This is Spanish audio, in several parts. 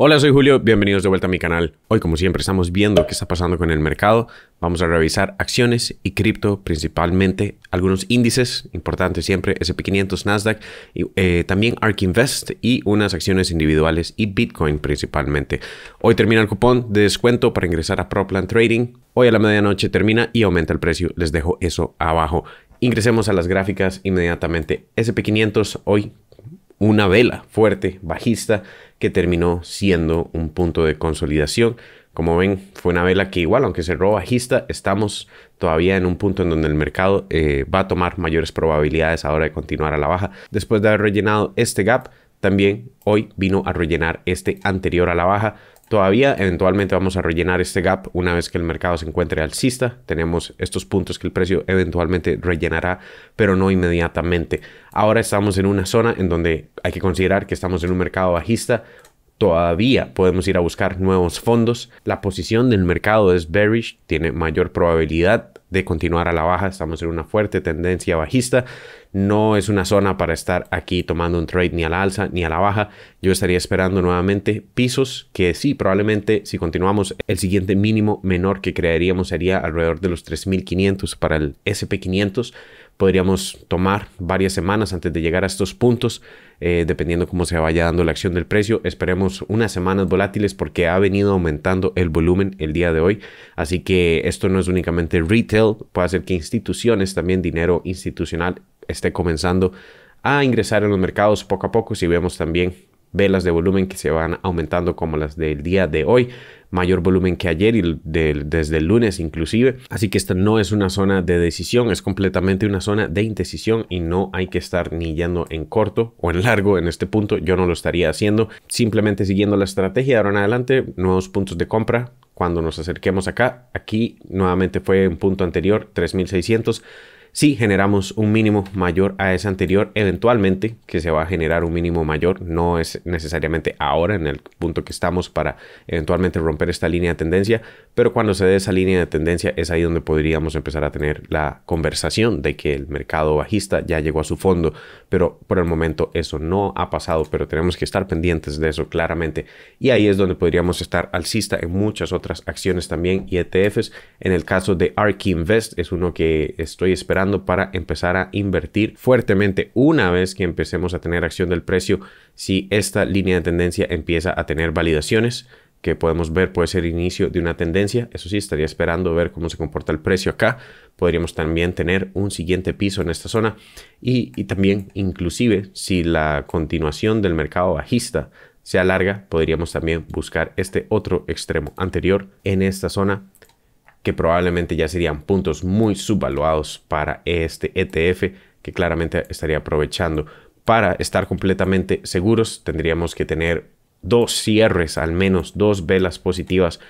Hola, soy Julio, bienvenidos de vuelta a mi canal. Hoy, como siempre, estamos viendo qué está pasando con el mercado. Vamos a revisar acciones y cripto, principalmente algunos índices importantes siempre, SP500, Nasdaq, y eh, también ARK Invest y unas acciones individuales y Bitcoin principalmente. Hoy termina el cupón de descuento para ingresar a ProPlan Trading. Hoy a la medianoche termina y aumenta el precio. Les dejo eso abajo. Ingresemos a las gráficas inmediatamente. SP500 hoy una vela fuerte, bajista, que terminó siendo un punto de consolidación. Como ven, fue una vela que igual, aunque cerró bajista, estamos todavía en un punto en donde el mercado eh, va a tomar mayores probabilidades ahora de continuar a la baja. Después de haber rellenado este gap, también hoy vino a rellenar este anterior a la baja. Todavía eventualmente vamos a rellenar este gap una vez que el mercado se encuentre alcista. Tenemos estos puntos que el precio eventualmente rellenará, pero no inmediatamente. Ahora estamos en una zona en donde hay que considerar que estamos en un mercado bajista. Todavía podemos ir a buscar nuevos fondos. La posición del mercado es bearish, tiene mayor probabilidad de continuar a la baja. Estamos en una fuerte tendencia bajista. No es una zona para estar aquí tomando un trade ni a la alza ni a la baja. Yo estaría esperando nuevamente pisos que sí, probablemente si continuamos el siguiente mínimo menor que crearíamos sería alrededor de los 3500 para el SP500 podríamos tomar varias semanas antes de llegar a estos puntos, eh, dependiendo cómo se vaya dando la acción del precio. Esperemos unas semanas volátiles porque ha venido aumentando el volumen el día de hoy. Así que esto no es únicamente retail, puede ser que instituciones, también dinero institucional, esté comenzando a ingresar en los mercados poco a poco. Si vemos también velas de volumen que se van aumentando como las del día de hoy, mayor volumen que ayer y desde el lunes inclusive. Así que esta no es una zona de decisión, es completamente una zona de indecisión y no hay que estar ni yendo en corto o en largo en este punto. Yo no lo estaría haciendo, simplemente siguiendo la estrategia de ahora en adelante, nuevos puntos de compra. Cuando nos acerquemos acá, aquí nuevamente fue un punto anterior, 3600 si generamos un mínimo mayor a ese anterior, eventualmente que se va a generar un mínimo mayor, no es necesariamente ahora en el punto que estamos para eventualmente romper esta línea de tendencia, pero cuando se dé esa línea de tendencia es ahí donde podríamos empezar a tener la conversación de que el mercado bajista ya llegó a su fondo, pero por el momento eso no ha pasado, pero tenemos que estar pendientes de eso claramente. Y ahí es donde podríamos estar alcista en muchas otras acciones también y ETFs. En el caso de ARK Invest es uno que estoy esperando para empezar a invertir fuertemente una vez que empecemos a tener acción del precio si esta línea de tendencia empieza a tener validaciones que podemos ver puede ser inicio de una tendencia. Eso sí, estaría esperando ver cómo se comporta el precio acá. Podríamos también tener un siguiente piso en esta zona y, y también inclusive si la continuación del mercado bajista se alarga, podríamos también buscar este otro extremo anterior en esta zona probablemente ya serían puntos muy subvaluados para este ETF que claramente estaría aprovechando. Para estar completamente seguros tendríamos que tener dos cierres, al menos dos velas positivas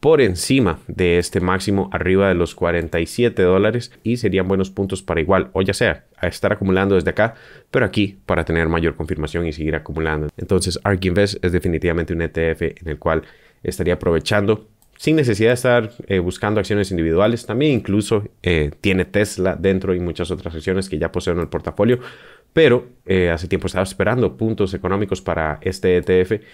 por encima de este máximo arriba de los 47 dólares y serían buenos puntos para igual o ya sea a estar acumulando desde acá pero aquí para tener mayor confirmación y seguir acumulando entonces ARK Invest es definitivamente un ETF en el cual estaría aprovechando sin necesidad de estar eh, buscando acciones individuales. También incluso eh, tiene Tesla dentro y muchas otras acciones que ya poseen en el portafolio. Pero eh, hace tiempo estaba esperando puntos económicos para este ETF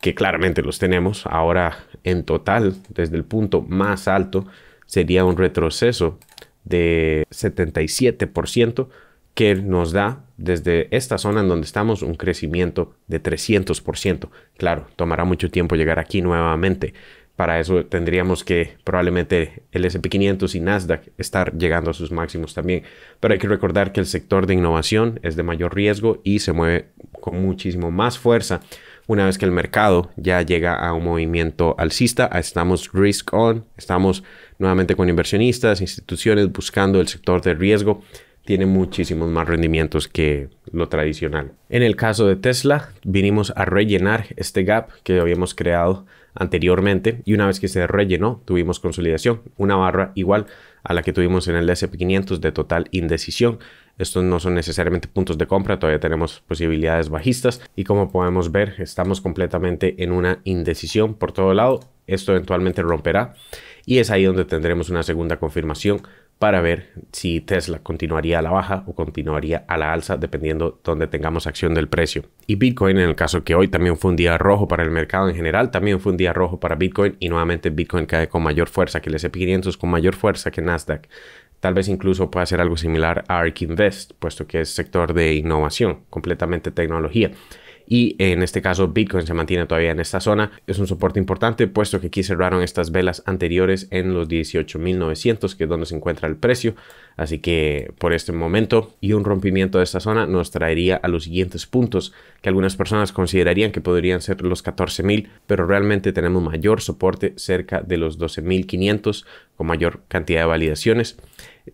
que claramente los tenemos. Ahora en total, desde el punto más alto, sería un retroceso de 77% que nos da desde esta zona en donde estamos un crecimiento de 300%. Claro, tomará mucho tiempo llegar aquí nuevamente, para eso tendríamos que probablemente el SP500 y Nasdaq estar llegando a sus máximos también. Pero hay que recordar que el sector de innovación es de mayor riesgo y se mueve con muchísimo más fuerza una vez que el mercado ya llega a un movimiento alcista. Estamos risk on, estamos nuevamente con inversionistas, instituciones buscando el sector de riesgo tiene muchísimos más rendimientos que lo tradicional. En el caso de Tesla, vinimos a rellenar este gap que habíamos creado anteriormente y una vez que se rellenó tuvimos consolidación, una barra igual a la que tuvimos en el SP500 de total indecisión. Estos no son necesariamente puntos de compra, todavía tenemos posibilidades bajistas y como podemos ver estamos completamente en una indecisión por todo lado. Esto eventualmente romperá y es ahí donde tendremos una segunda confirmación para ver si Tesla continuaría a la baja o continuaría a la alza dependiendo donde tengamos acción del precio. Y Bitcoin, en el caso que hoy también fue un día rojo para el mercado en general, también fue un día rojo para Bitcoin y nuevamente Bitcoin cae con mayor fuerza que el S&P500, con mayor fuerza que Nasdaq. Tal vez incluso pueda ser algo similar a ARK Invest, puesto que es sector de innovación, completamente tecnología y en este caso Bitcoin se mantiene todavía en esta zona. Es un soporte importante puesto que aquí cerraron estas velas anteriores en los 18.900 que es donde se encuentra el precio. Así que por este momento y un rompimiento de esta zona nos traería a los siguientes puntos que algunas personas considerarían que podrían ser los 14.000 pero realmente tenemos mayor soporte cerca de los 12.500 con mayor cantidad de validaciones.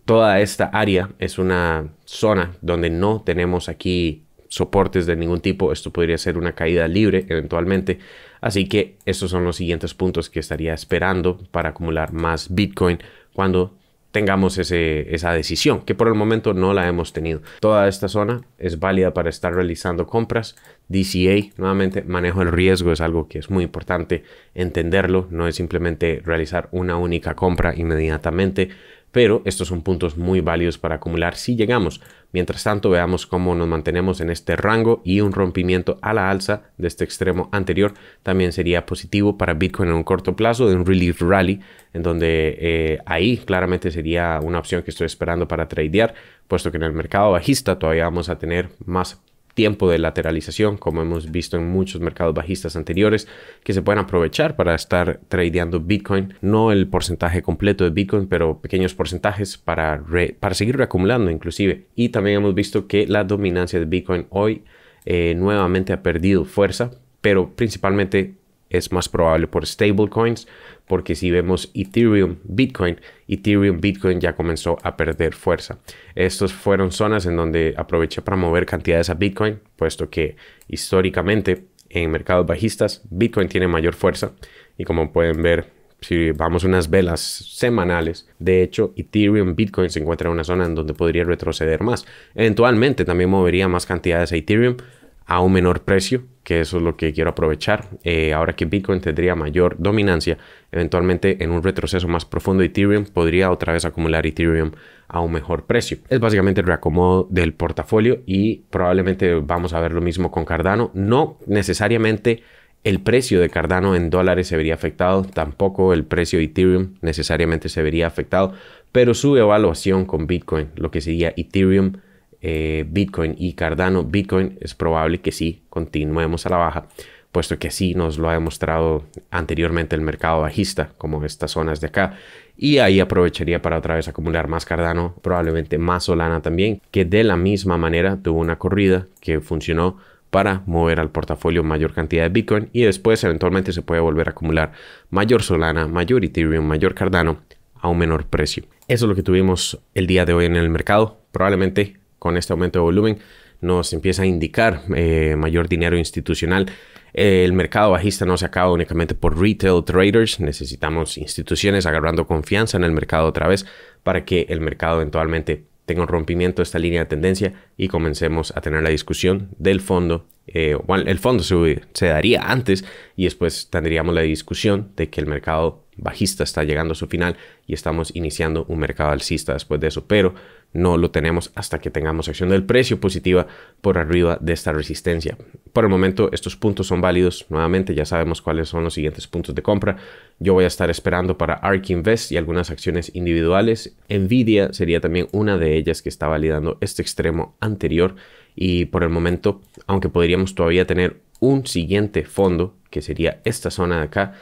Toda esta área es una zona donde no tenemos aquí soportes de ningún tipo. Esto podría ser una caída libre eventualmente. Así que estos son los siguientes puntos que estaría esperando para acumular más Bitcoin cuando tengamos ese, esa decisión, que por el momento no la hemos tenido. Toda esta zona es válida para estar realizando compras. DCA, nuevamente, manejo el riesgo es algo que es muy importante entenderlo. No es simplemente realizar una única compra inmediatamente pero estos son puntos muy válidos para acumular si llegamos. Mientras tanto, veamos cómo nos mantenemos en este rango y un rompimiento a la alza de este extremo anterior también sería positivo para Bitcoin en un corto plazo de un relief rally, en donde eh, ahí claramente sería una opción que estoy esperando para tradear, puesto que en el mercado bajista todavía vamos a tener más tiempo de lateralización, como hemos visto en muchos mercados bajistas anteriores, que se pueden aprovechar para estar tradeando Bitcoin. No el porcentaje completo de Bitcoin, pero pequeños porcentajes para, para seguir reacumulando inclusive. Y también hemos visto que la dominancia de Bitcoin hoy eh, nuevamente ha perdido fuerza, pero principalmente es más probable por stablecoins, porque si vemos Ethereum, Bitcoin, Ethereum, Bitcoin ya comenzó a perder fuerza. Estos fueron zonas en donde aproveché para mover cantidades a Bitcoin, puesto que históricamente en mercados bajistas Bitcoin tiene mayor fuerza y como pueden ver si vamos unas velas semanales, de hecho, Ethereum, Bitcoin se encuentra en una zona en donde podría retroceder más. Eventualmente también movería más cantidades a Ethereum, a un menor precio, que eso es lo que quiero aprovechar. Eh, ahora que Bitcoin tendría mayor dominancia, eventualmente en un retroceso más profundo Ethereum podría otra vez acumular Ethereum a un mejor precio. Es básicamente el reacomodo del portafolio y probablemente vamos a ver lo mismo con Cardano. No necesariamente el precio de Cardano en dólares se vería afectado, tampoco el precio de Ethereum necesariamente se vería afectado, pero su evaluación con Bitcoin, lo que sería Ethereum, eh, Bitcoin y Cardano, Bitcoin es probable que sí continuemos a la baja, puesto que sí nos lo ha demostrado anteriormente el mercado bajista, como estas zonas de acá. Y ahí aprovecharía para otra vez acumular más Cardano, probablemente más Solana también, que de la misma manera tuvo una corrida que funcionó para mover al portafolio mayor cantidad de Bitcoin y después eventualmente se puede volver a acumular mayor Solana, mayor Ethereum, mayor Cardano a un menor precio. Eso es lo que tuvimos el día de hoy en el mercado. Probablemente con este aumento de volumen nos empieza a indicar eh, mayor dinero institucional. El mercado bajista no se acaba únicamente por retail traders, necesitamos instituciones agarrando confianza en el mercado otra vez para que el mercado eventualmente tenga un rompimiento de esta línea de tendencia y comencemos a tener la discusión del fondo. Eh, el fondo se, se daría antes y después tendríamos la discusión de que el mercado bajista está llegando a su final y estamos iniciando un mercado alcista después de eso, pero no lo tenemos hasta que tengamos acción del precio positiva por arriba de esta resistencia. Por el momento estos puntos son válidos, nuevamente ya sabemos cuáles son los siguientes puntos de compra. Yo voy a estar esperando para ARK Invest y algunas acciones individuales. Nvidia sería también una de ellas que está validando este extremo anterior y por el momento, aunque podríamos todavía tener un siguiente fondo que sería esta zona de acá,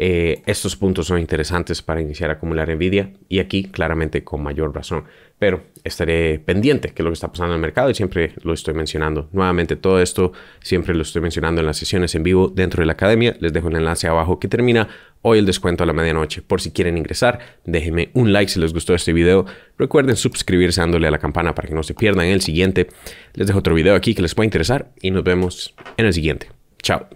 eh, estos puntos son interesantes para iniciar a acumular Nvidia y aquí claramente con mayor razón. Pero estaré pendiente que lo que está pasando en el mercado y siempre lo estoy mencionando. Nuevamente todo esto siempre lo estoy mencionando en las sesiones en vivo dentro de la academia. Les dejo el enlace abajo que termina hoy el descuento a la medianoche. Por si quieren ingresar, déjenme un like si les gustó este video. Recuerden suscribirse dándole a la campana para que no se pierdan el siguiente. Les dejo otro video aquí que les pueda interesar y nos vemos en el siguiente. Chao.